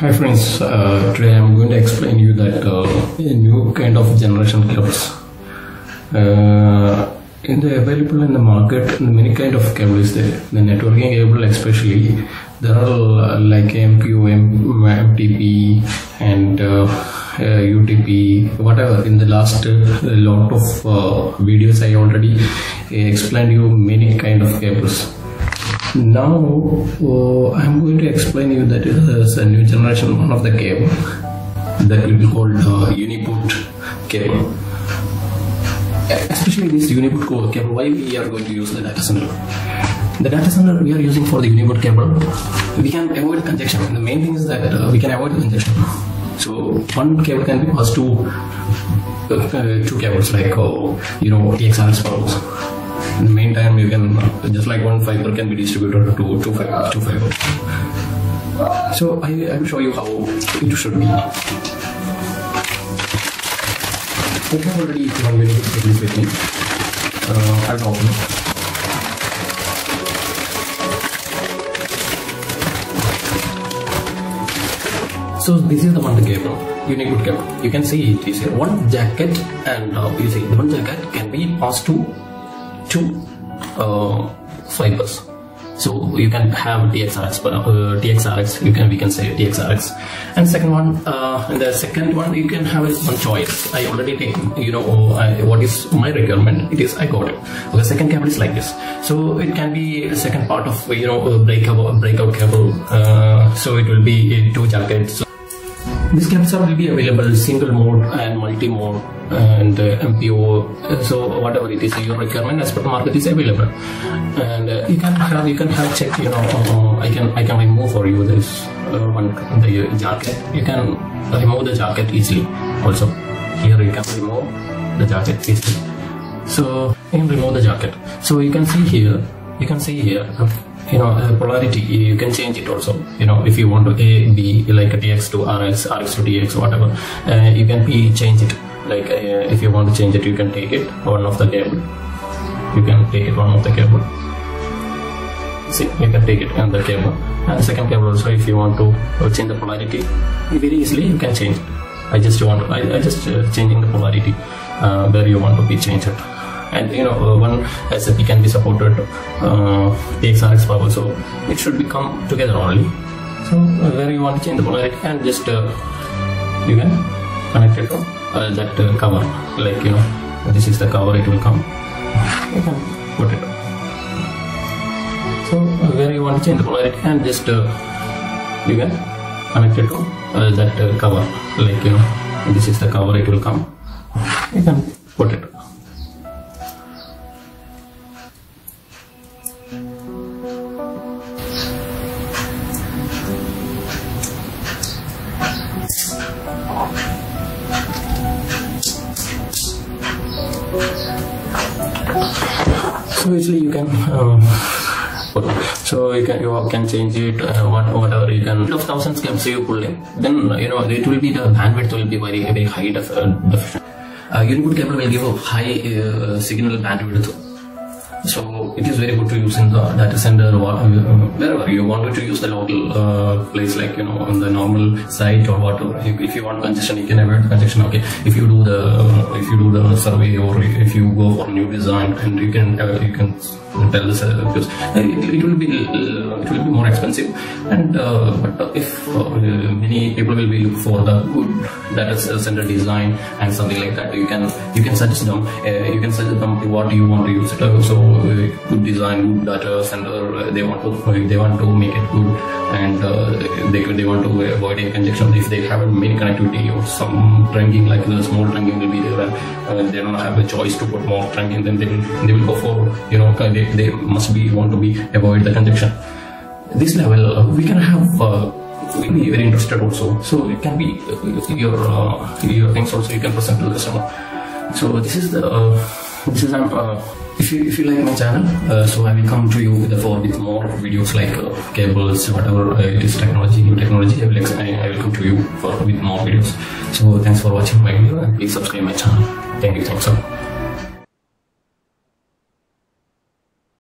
Hi friends, uh, today I'm going to explain you that uh, a new kind of generation cables. Uh, in the available in the market, many kind of cable is there. The networking cable, especially, there are uh, like MPO, M- MTP, and uh, uh, UTP, whatever. In the last uh, lot of uh, videos, I already explained you many kind of cables now uh, I'm going to explain you that there's a new generation one of the cable that will be called uh, Uniboot cable. Especially this Uniboot cable, why we are going to use the data center? The data center we are using for the Uniboot cable, we can avoid congestion. The main thing is that uh, we can avoid congestion. So one cable can be passed to uh, two cables like uh, you know TXRX poles in the meantime you can just like one fiber can be distributed to two fiber two fibers so I, I will show you how it should be. I have already one very with me uh, I will open it so this is the one cable unique cable. You can see it is here. One jacket and uh, you see the one jacket can be passed to two uh, fibers. So you can have TXRX, uh, TXRX. You can we can say TXRX. And second one, uh, the second one you can have one choice. I already take you know I, what is my requirement. It is I got it. Okay, second cable is like this. So it can be second part of you know breakout breakout cable. Uh, so it will be two jackets. This cables will be available single mode and multi mode and uh, MPO. So whatever it is, your requirement as per market is available, and uh, you can have you can have check. You know, uh, I can I can remove for you this uh, one the jacket. You can remove the jacket easily. Also, here you can remove the jacket easily. So you can remove the jacket. So you can see here. You can see here. you know uh, polarity you can change it also. You know if you want to a b like a tx to rs rs to tx whatever uh, you can be change it. Like uh, if you want to change it you can take it one of the cable. You can take it one of the cable. See you can take it on the cable. And the second cable also if you want to uh, change the polarity very easily you can change it. I just want to, I, I just uh, changing the polarity uh, where you want to be changed. it and you know uh, one SAP can be supported uh, TXRX power so it should become together only. So uh, where you want to change the polarity and just uh, you can connect it to uh, that uh, cover. Like you know this is the cover it will come. You can put it. So uh, where you want to change the polarity and just you can connect it to that cover. Like you know this is the cover it will come. You can put it so easily you can. Um, so you can you can change it uh, what whatever you can. Of thousands caps you pull in then you know it will be the bandwidth will be very very high def, uh, definition uh, cable will give a high uh, signal bandwidth so it is very good to use in the data center or uh, wherever you wanted to use the local uh, place like you know on the normal site or whatever if, you want congestion you can avoid congestion okay. If you do the uh, if you do the survey or if you go for new design and you can uh, you can tell the seller because it, it will be uh, it will be more expensive. And uh, but if uh, many people will be look for the good data center design and something like that you can you can suggest them uh, you can suggest them what you want to use it. Uh, so uh, good design good data center uh, they want to they want to make it good and uh, they they want to avoid any congestion. If they have many connectivity or some trunking like the small trunking will be there and uh, they don't have a choice to put more trunking then they will they will go for you know they, they must be want to be avoid the congestion. This level uh, we can have uh, will be very interested also. So it can be uh, your uh, your things also you can present to the customer. So this is the uh, this is uh, if you if you like my channel uh, so i will come to you with, for with more videos like uh, cables whatever uh, it is technology new technology i will ex- I, I will come to you for with more videos. So thanks for watching my video and please subscribe my channel. Thank you thanks a lot